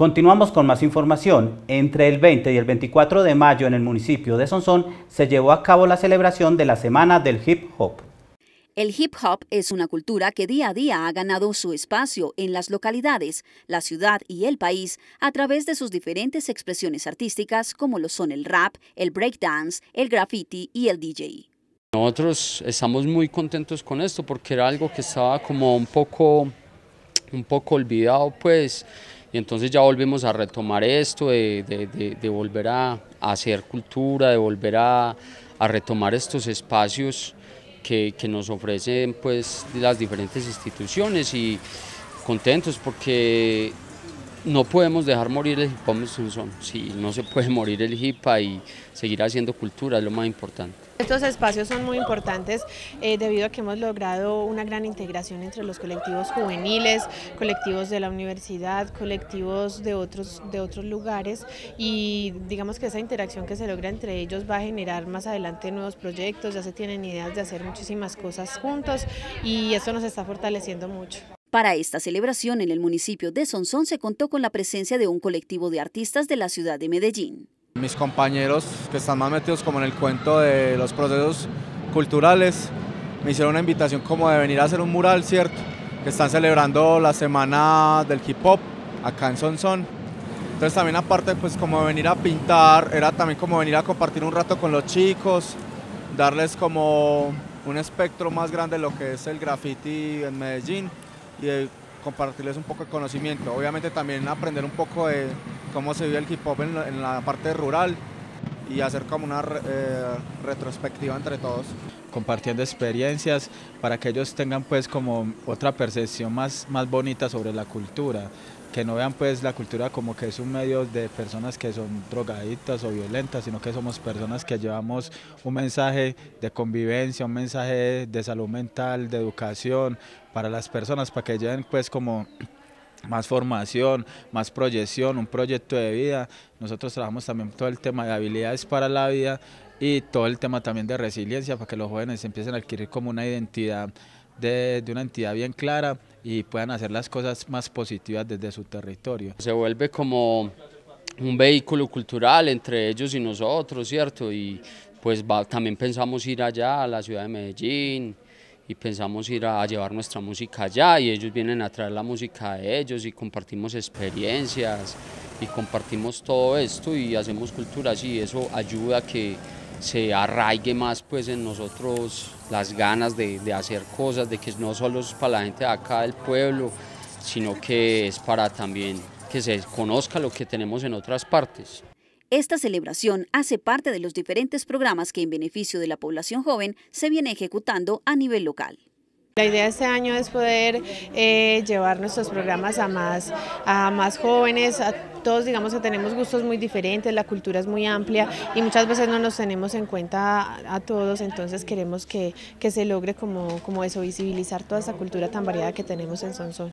Continuamos con más información. Entre el 20 y el 24 de mayo en el municipio de Sonsón se llevó a cabo la celebración de la Semana del Hip Hop. El hip hop es una cultura que día a día ha ganado su espacio en las localidades, la ciudad y el país a través de sus diferentes expresiones artísticas como lo son el rap, el breakdance, el graffiti y el DJ. Nosotros estamos muy contentos con esto porque era algo que estaba como un poco, un poco olvidado pues y entonces ya volvimos a retomar esto, de, volver a, hacer cultura, de volver a, a retomar estos espacios que, nos ofrecen pues las diferentes instituciones. Y contentos porque no podemos dejar morir el hip hop en sí, no se puede morir el hip y seguir haciendo cultura, es lo más importante. Estos espacios son muy importantes eh, debido a que hemos logrado una gran integración entre los colectivos juveniles, colectivos de la universidad, colectivos de otros, de otros lugares y digamos que esa interacción que se logra entre ellos va a generar más adelante nuevos proyectos, ya se tienen ideas de hacer muchísimas cosas juntos y eso nos está fortaleciendo mucho. Para esta celebración en el municipio de Sonsón se contó con la presencia de un colectivo de artistas de la ciudad de Medellín. Mis compañeros que están más metidos como en el cuento de los procesos culturales me hicieron una invitación como de venir a hacer un mural, ¿cierto? Que están celebrando la semana del hip hop acá en Sonsón. Entonces también aparte pues como venir a pintar, era también como venir a compartir un rato con los chicos, darles como un espectro más grande de lo que es el graffiti en Medellín y compartirles un poco de conocimiento. Obviamente también aprender un poco de cómo se vive el hip hop en la, parte rural y hacer como una eh, retrospectiva entre todos. Compartiendo experiencias para que ellos tengan pues como otra percepción más, más bonita sobre la cultura que no vean pues la cultura como que es un medio de personas que son drogadictas o violentas, sino que somos personas que llevamos un mensaje de convivencia, un mensaje de salud mental, de educación para las personas, para que lleven pues como más formación, más proyección, un proyecto de vida. Nosotros trabajamos también todo el tema de habilidades para la vida y todo el tema también de resiliencia para que los jóvenes empiecen a adquirir como una identidad de, una entidad bien clara y puedan hacer las cosas más positivas desde su territorio. Se vuelve como un vehículo cultural entre ellos y nosotros, ¿cierto? Y pues también pensamos ir allá a la ciudad de Medellín y pensamos ir a, llevar nuestra música allá y ellos vienen a traer la música de ellos y compartimos experiencias y compartimos todo esto y hacemos cultura y eso ayuda a que se arraigue más pues en nosotros las ganas de, de, hacer cosas, de que no solo es para la gente de acá del pueblo, sino que es para también que se conozca lo que tenemos en otras partes. Esta celebración hace parte de los diferentes programas que en beneficio de la población joven se viene ejecutando a nivel local. La idea de este año es poder eh, llevar nuestros programas a más, a más jóvenes, a todos digamos que tenemos gustos muy diferentes, la cultura es muy amplia y muchas veces no nos tenemos en cuenta a, todos, entonces queremos que, que se logre como, como eso, visibilizar toda esa cultura tan variada que tenemos en Sonsón.